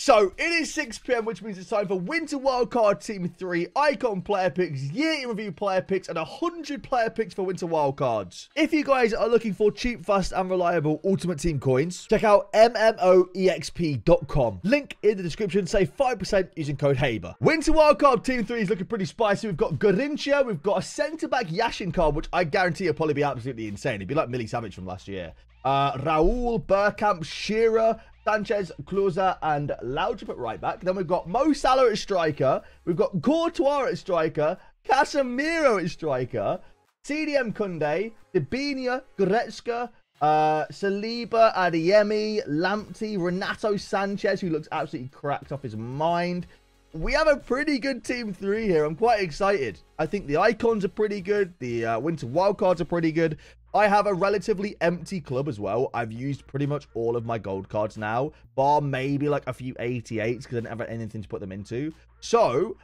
So it is 6 p.m., which means it's time for Winter Wildcard Team 3 Icon Player Picks, Year in Review Player Picks, and 100 Player Picks for Winter Wildcards. If you guys are looking for cheap, fast, and reliable Ultimate Team coins, check out MMOEXP.com. Link in the description. Save 5% using code HABER. Winter Wildcard Team 3 is looking pretty spicy. We've got Garrincha, we've got a centre-back Yashin card, which I guarantee will probably be absolutely insane. It'd be like Millie Savage from last year. Uh, Raul, Bergkamp, Shearer, Sanchez, Klose, and Laudrup at right back. Then we've got Mo Salah at striker. We've got Courtois at striker. Casemiro at striker. CDM Kunde, Dibinia, Goretzka, uh, Saliba, Adeyemi, Lamptey, Renato Sanchez, who looks absolutely cracked off his mind. We have a pretty good team three here. I'm quite excited. I think the icons are pretty good. The uh, winter wildcards are pretty good. I have a relatively empty club as well. I've used pretty much all of my gold cards now, bar maybe like a few 88s because I didn't have anything to put them into. So,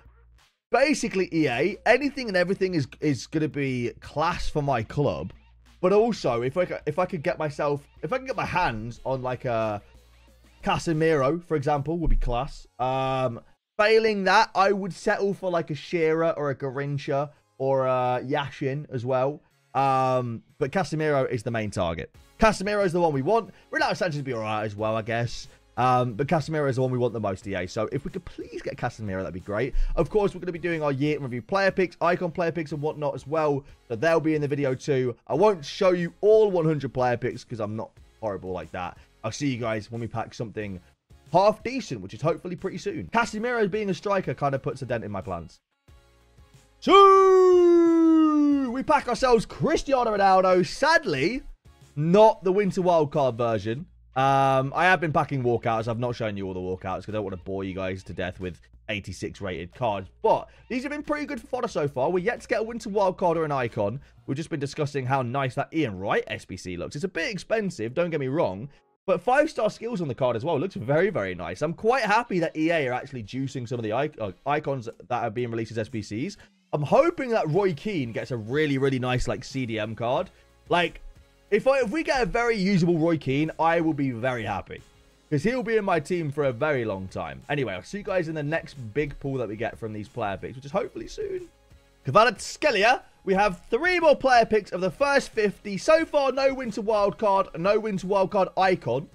basically, EA, anything and everything is is going to be class for my club. But also, if I if I could get myself, if I can get my hands on like a Casemiro, for example, would be class. Um, failing that, I would settle for like a Shearer or a Garrincha or a Yashin as well. Um, but Casemiro is the main target. Casemiro is the one we want. Renato Sanchez would be alright as well, I guess. Um, but Casemiro is the one we want the most, EA. So if we could please get Casemiro, that'd be great. Of course, we're going to be doing our year in review player picks, icon player picks, and whatnot as well. So they'll be in the video too. I won't show you all 100 player picks because I'm not horrible like that. I'll see you guys when we pack something half decent, which is hopefully pretty soon. Casemiro being a striker kind of puts a dent in my plans. So we pack ourselves Cristiano Ronaldo. Sadly, not the Winter Wildcard version. Um, I have been packing walkouts. I've not shown you all the walkouts because I don't want to bore you guys to death with 86 rated cards. But these have been pretty good for fodder so far. We're yet to get a Winter Wildcard or an icon. We've just been discussing how nice that Ian Wright SBC looks. It's a bit expensive, don't get me wrong. But five star skills on the card as well. Looks very, very nice. I'm quite happy that EA are actually juicing some of the uh, icons that are being released as SBCs. I'm hoping that Roy Keane gets a really, really nice like CDM card. Like, if I, if we get a very usable Roy Keane, I will be very happy. Because he'll be in my team for a very long time. Anyway, I'll see you guys in the next big pool that we get from these player picks, which is hopefully soon. Kvaratskhelia, we have three more player picks of the first 50. So far, no Winter Wildcard, no Winter Wildcard icon.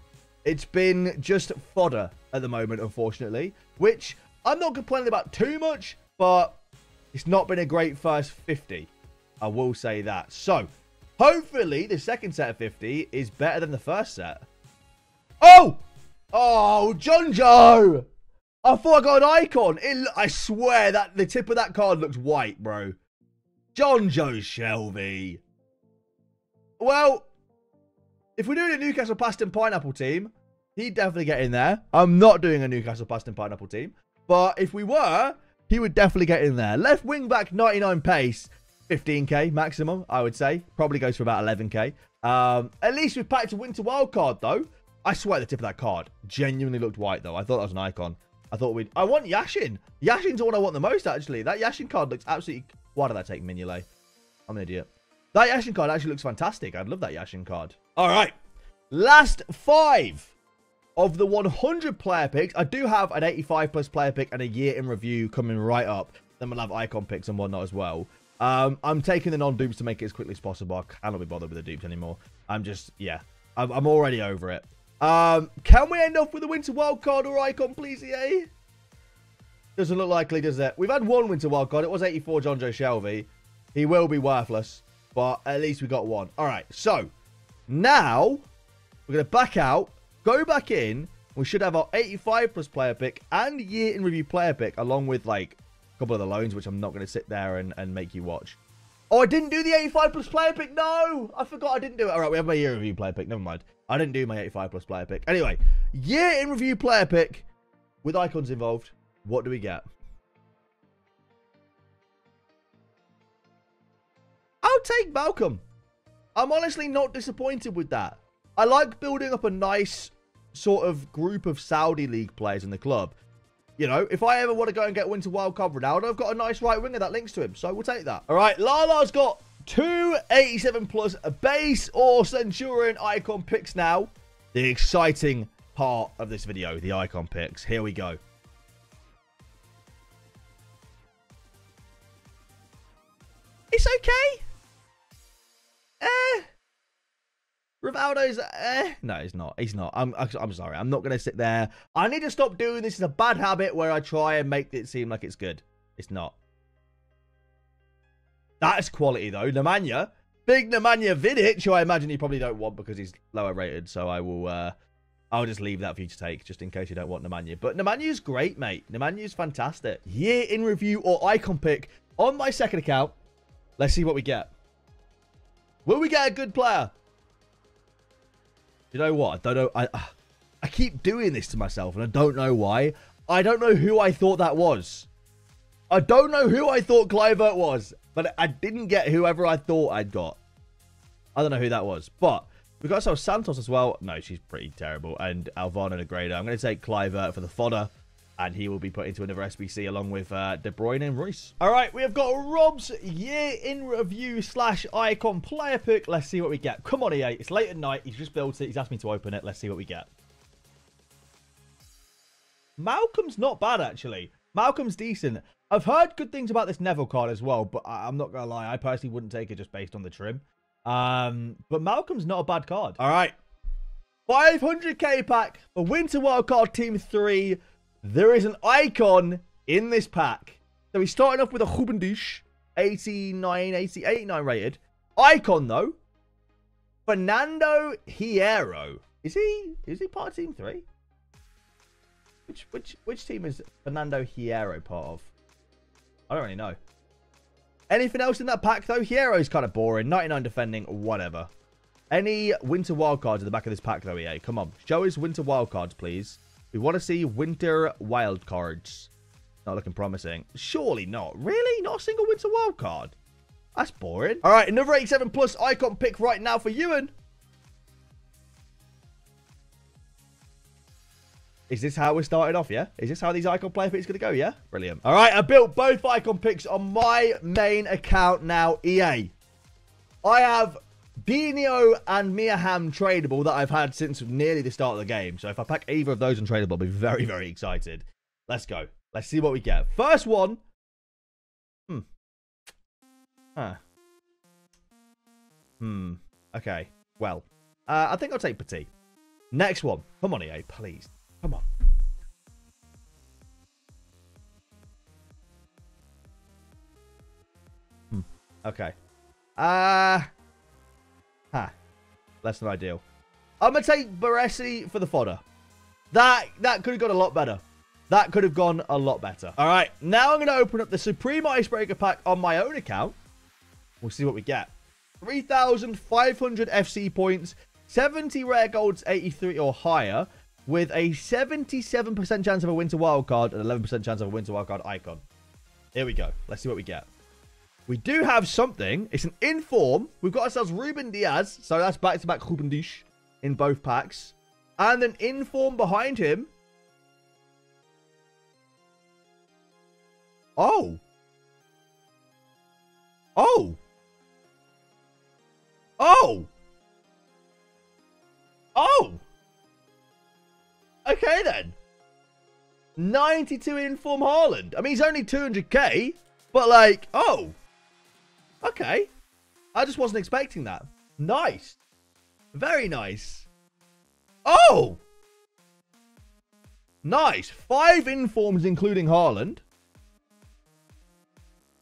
It's been just fodder at the moment, unfortunately. Which I'm not complaining about too much, but it's not been a great first 50. I will say that. So, hopefully, the second set of 50 is better than the first set. Oh! Oh, Jonjo! I thought I got an icon. It, I swear that the tip of that card looks white, bro. Jonjo Shelvey. Well, if we're doing a Newcastle Paston Pineapple team, he'd definitely get in there. I'm not doing a Newcastle Paston Pineapple team. But if we were, he would definitely get in there. Left wing back, 99 pace, 15k maximum, I would say. Probably goes for about 11k. Um, at least we've packed a winter wild card, though. I swear the tip of that card genuinely looked white, though. I thought that was an icon. I thought we'd... I want Yashin. Yashin's the one I want the most, actually. That Yashin card looks absolutely... Why did I take Mignolet? I'm an idiot. That Yashin card actually looks fantastic. I'd love that Yashin card. All right. Last five of the 100 player picks. I do have an 85 plus player pick and a year in review coming right up. Then we'll have icon picks and whatnot as well. Um, I'm taking the non-dupes to make it as quickly as possible. I cannot be bothered with the dupes anymore. I'm just, yeah. I'm, I'm already over it. Um, can we end off with a Winter Wildcard or Icon, please, EA? Doesn't look likely, does it? We've had one Winter Wildcard. It was 84 Jonjo Shelvey. He will be worthless, but at least we got one. All right, so now we're going to back out, go back in. We should have our 85 plus player pick and year in review player pick, along with like a couple of the loans, which I'm not going to sit there and, and make you watch. Oh, I didn't do the 85 plus player pick. No, I forgot I didn't do it. All right, we have my year review player pick. Never mind. I didn't do my 85 plus player pick. Anyway, year in review player pick with icons involved. What do we get? I'll take Malcolm. I'm honestly not disappointed with that. I like building up a nice sort of group of Saudi League players in the club. You know, if I ever want to go and get Winter Wildcard Ronaldo, I've got a nice right winger that links to him. So we'll take that. All right, Lala's got two 87 plus a base or Centurion icon picks now. The exciting part of this video, the icon picks. Here we go. It's okay. Eh. Rivaldo's eh. No, he's not. He's not. I'm I'm sorry. I'm not going to sit there. I need to stop doing this. It's a bad habit where I try and make it seem like it's good. It's not. That's quality though. Nemanja. Big Nemanja Vidic, who I imagine you probably don't want because he's lower rated. So I will uh I'll just leave that for you to take, just in case you don't want Nemanja. But Nemanja's great, mate. Nemanja's fantastic. Year in review or icon pick on my second account. Let's see what we get. Will we get a good player? You know what? I don't know. I I keep doing this to myself, and I don't know why. I don't know who I thought that was. I don't know who I thought Kluivert was, but I didn't get whoever I thought I'd got. I don't know who that was, but we got ourselves Santos as well. No, she's pretty terrible. And Alvaro Negredo. I'm going to take Kluivert for the fodder and he will be put into another SBC along with uh, De Bruyne and Reus. All right, we have got Rob's year in review slash icon player pick. Let's see what we get. Come on, EA. It's late at night. He's just built it. He's asked me to open it. Let's see what we get. Malcolm's not bad, actually. Malcolm's decent. I've heard good things about this Neville card as well, but I- am not going to lie. I personally wouldn't take it just based on the trim. Um, but Malcolm's not a bad card. All right. 500k pack for Winter Wildcard Team 3 there is an icon in this pack. So he's starting off with a Ruben Dias, 89, 80, 89 rated. Icon, though, Fernando Hierro. Is he is he part of Team 3? Which which which team is Fernando Hierro part of? I don't really know. Anything else in that pack, though? Hierro's kind of boring. 99 defending, whatever. Any winter wildcards in the back of this pack, though, EA? Come on. Show us winter wildcards, please. We want to see winter wildcards. Not looking promising. Surely not. Really? Not a single winter wildcard? That's boring. All right, another 87 plus icon pick right now for Ewan. Is this how we're starting off, yeah? Is this how these icon player picks going to go, yeah? Brilliant. All right, I built both icon picks on my main account now, EA. I have Dino and Mia Hamm tradable that I've had since nearly the start of the game. So if I pack either of those untradeable, I'll be very, very excited. Let's go. Let's see what we get. First one. Hmm. Huh. Hmm. Okay. Well, uh, I think I'll take Petit. Next one. Come on, EA, please. Come on. Hmm. Okay. Uh Ha. Less than ideal. I'm going to take Baresi for the fodder. That that could have gone a lot better. That could have gone a lot better. All right, now I'm going to open up the Supreme Icebreaker pack on my own account. We'll see what we get. 3,500 FC points, 70 rare golds, 83 or higher, with a 77% chance of a winter wildcard and 11% chance of a winter wildcard icon. Here we go. Let's see what we get. We do have something. It's an inform. We've got ourselves Ruben Dias. So that's back-to-back -back Ruben Dias in both packs. And an inform behind him. Oh. Oh. Oh. Oh. Okay then. 92 inform Haaland. I mean, he's only 200k. But like, oh. Okay. I just wasn't expecting that. Nice. Very nice. Oh! Nice. Five informs, including Haaland.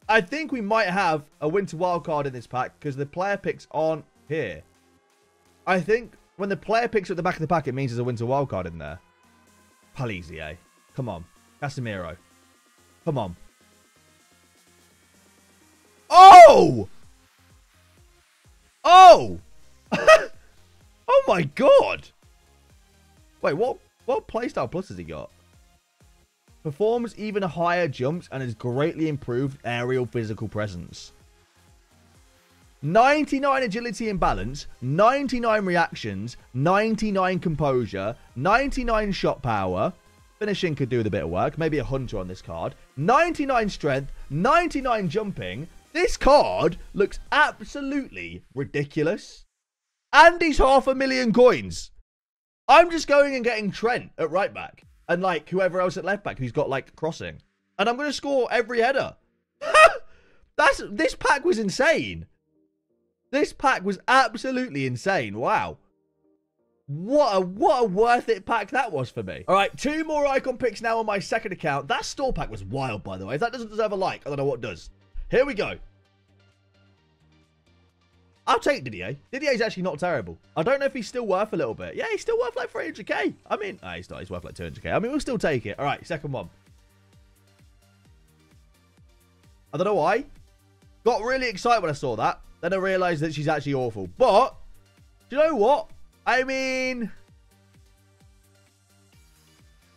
I think we might have a winter wildcard in this pack because the player picks aren't here. I think when the player picks at the back of the pack, it means there's a winter wildcard in there. Palizier. Eh? Come on. Casemiro. Come on. Oh! Oh! oh my god! Wait, what what playstyle plus has he got? Performs even higher jumps and has greatly improved aerial physical presence. 99 agility and balance, 99 reactions, 99 composure, 99 shot power. Finishing could do with a bit of work. Maybe a hunter on this card. 99 strength, 99 jumping, this card looks absolutely ridiculous. And he's half a million coins. I'm just going and getting Trent at right back and like whoever else at left back who's got like crossing. And I'm going to score every header. That's this pack was insane. This pack was absolutely insane. Wow. What a what a worth it pack that was for me. All right, two more icon picks now on my second account. That store pack was wild, by the way. If that doesn't deserve a like, I don't know what does. Here we go. I'll take Didier. Didier's actually not terrible. I don't know if he's still worth a little bit. Yeah, he's still worth like 300k. I mean, no, he's not. He's worth like 200k. I mean, we'll still take it. All right, second one. I don't know why. Got really excited when I saw that. Then I realised that she's actually awful. But, do you know what? I mean...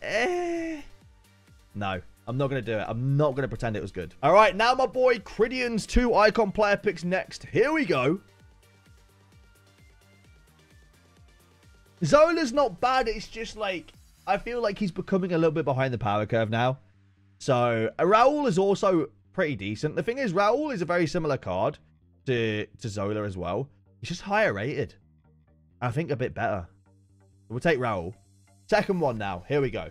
Eh... No. I'm not going to do it. I'm not going to pretend it was good. All right, now my boy Cridian's two icon player picks next. Here we go. Zola's not bad. It's just like, I feel like he's becoming a little bit behind the power curve now. So, uh, Raul is also pretty decent. The thing is, Raul is a very similar card to, to Zola as well. He's just higher rated. I think a bit better. We'll take Raul. Second one now. Here we go.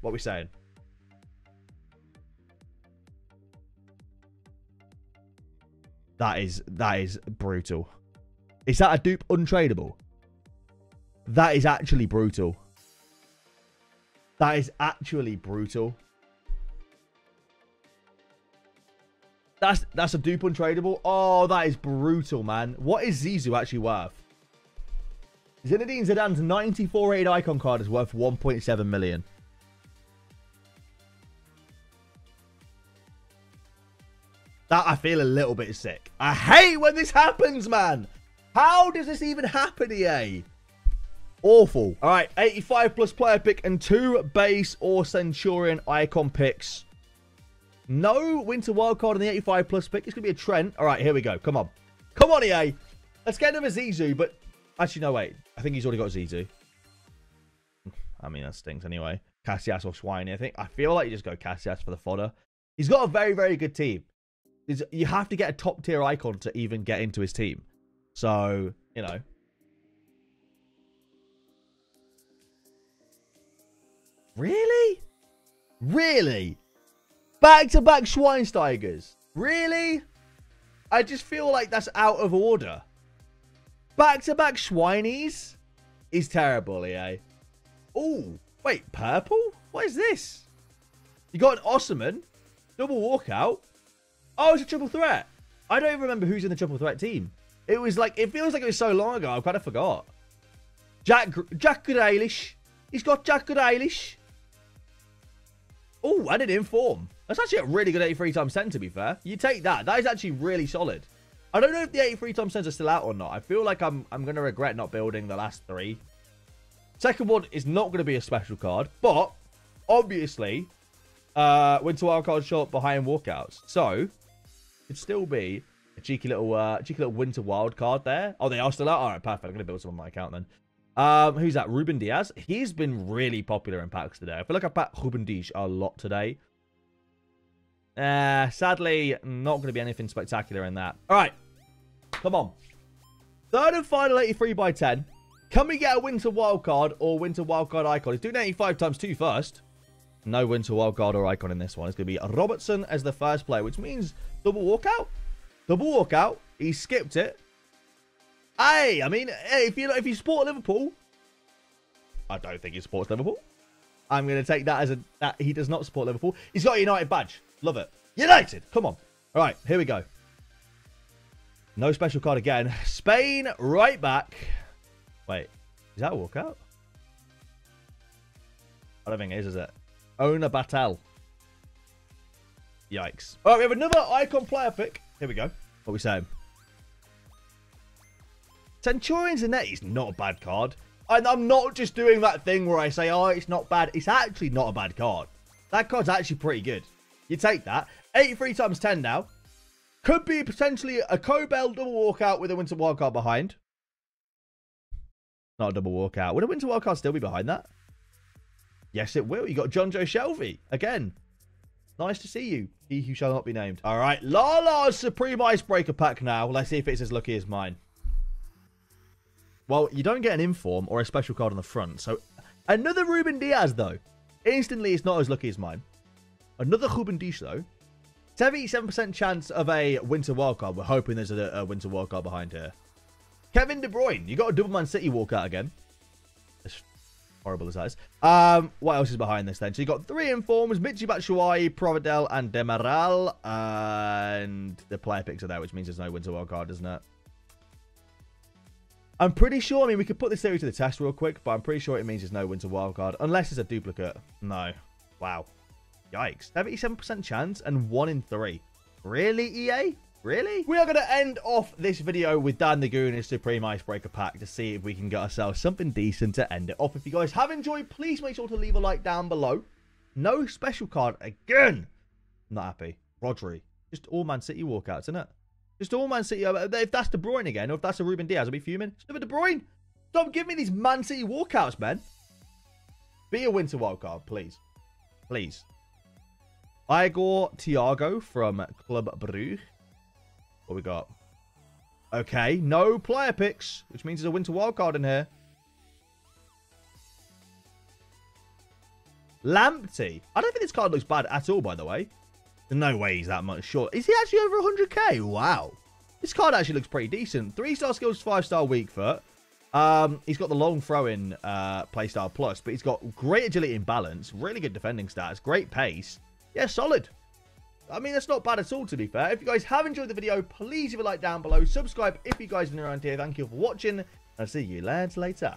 What we saying? That is that is brutal. Is that a dupe untradeable? That is actually brutal. That is actually brutal. That's that's a dupe untradeable. Oh, that is brutal, man. What is Zizou actually worth? Zinedine Zidane's 94 rated icon card is worth 1.7 million. That I feel a little bit sick. I hate when this happens, man. How does this even happen, EA? Awful. All right, 85 plus player pick and two base or Centurion icon picks. No winter wildcard in the 85 plus pick. It's going to be a Trent. All right, here we go. Come on. Come on, EA. Let's get him a Zizou, but actually, no, wait. I think he's already got Zizou. I mean, that stinks anyway. Casillas or Swiney, I think. I feel like you just go Casillas for the fodder. He's got a very, very good team. You have to get a top tier icon to even get into his team. So, you know. Really? Really? Back to back Schweinsteigers. Really? I just feel like that's out of order. Back to back Schweinies is terrible, EA. Oh, wait, purple? What is this? You got an Osimhen, double walkout. Oh, it's a triple threat. I don't even remember who's in the triple threat team. It was like, it feels like it was so long ago, I kind of forgot. Jack, Jack Grealish. He's got Jack Grealish. Oh, and an inform. That's actually a really good 83 times 10, to be fair. You take that. That is actually really solid. I don't know if the 83 times 10s are still out or not. I feel like I'm, I'm going to regret not building the last three. Second one is not going to be a special card, but obviously, uh, Winter Wildcard short behind walkouts. So, it'd still be a cheeky little, uh, cheeky little Winter Wildcard there. Oh, they are still out? All right, perfect. I'm to build some on my account then. Um, who's that? Ruben Dias. He's been really popular in packs today. I feel like I packed Ruben Dias a lot today. Uh, sadly, not going to be anything spectacular in that. All right. Come on. Third and final 83 by 10. Can we get a Winter Wildcard or Winter Wildcard icon? He's doing 85 times 2 first. No Winter Wildcard or icon in this one. It's going to be Robertson as the first player, which means double walkout. Double walkout. He skipped it. Hey, I mean, hey, if you if you support Liverpool, I don't think he supports Liverpool. I'm going to take that as a that he does not support Liverpool. He's got a United badge. Love it. United. Come on. All right, here we go. No special card again. Spain right back. Wait, is that a walkout? I don't think it is, is it? Ona Batlle. Yikes. All right, we have another icon player pick. Here we go. What are we saying? Centurions in net is not a bad card. And I'm not just doing that thing where I say, oh, it's not bad. It's actually not a bad card. That card's actually pretty good. You take that. 83 times 10 now. Could be potentially a Kobel double walkout with a Winter Wildcard behind. Not a double walkout. Would a Winter Wildcard still be behind that? Yes, it will. You got Jonjo Shelvey. Again. Nice to see you. He who shall not be named. All right. Lala's Supreme Icebreaker pack now. Let's see if it's as lucky as mine. Well, you don't get an inform or a special card on the front. So another Ruben Dias though. Instantly, it's not as lucky as mine. Another Ruben Dias, though. 77% chance of a winter wildcard. We're hoping there's a, a winter wildcard behind here. Kevin De Bruyne. You got a double Man City walkout again. Horrible as that is. Um, what else is behind this then? So you got three informs, Michy Batshuayi, Provedel, and Demiral. And the player picks are there, which means there's no winter wildcard, doesn't it? I'm pretty sure, I mean, we could put this theory to the test real quick, but I'm pretty sure it means there's no winter wildcard. Unless it's a duplicate. No. Wow. Yikes. 77% chance and 1 in 3. Really, EA? Really? We are going to end off this video with Dan the Goon Supreme Icebreaker Pack to see if we can get ourselves something decent to end it off. If you guys have enjoyed, please make sure to leave a like down below. No special card again. Not happy. Rodri. Just all Man City walkouts, isn't it? Just all Man City. If that's De Bruyne again, or if that's a Ruben Dias, I'll be fuming. It's never De Bruyne. Don't give me these Man City walkouts, man. Be a winter wildcard, please. Please. Igor Thiago from Club Brugge. What we got? Okay, no player picks, which means there's a winter wildcard in here. Lamptey. I don't think this card looks bad at all, by the way. No way he's that much short. Is he actually over 100k? Wow. This card actually looks pretty decent. Three-star skills, five-star weak foot. Um, he's got the long throw-in uh, playstyle plus, but he's got great agility and balance, really good defending stats, great pace. Yeah, solid. I mean, that's not bad at all, to be fair. If you guys have enjoyed the video, please leave a like down below. Subscribe if you guys are new around here. Thank you for watching. I'll see you lads later.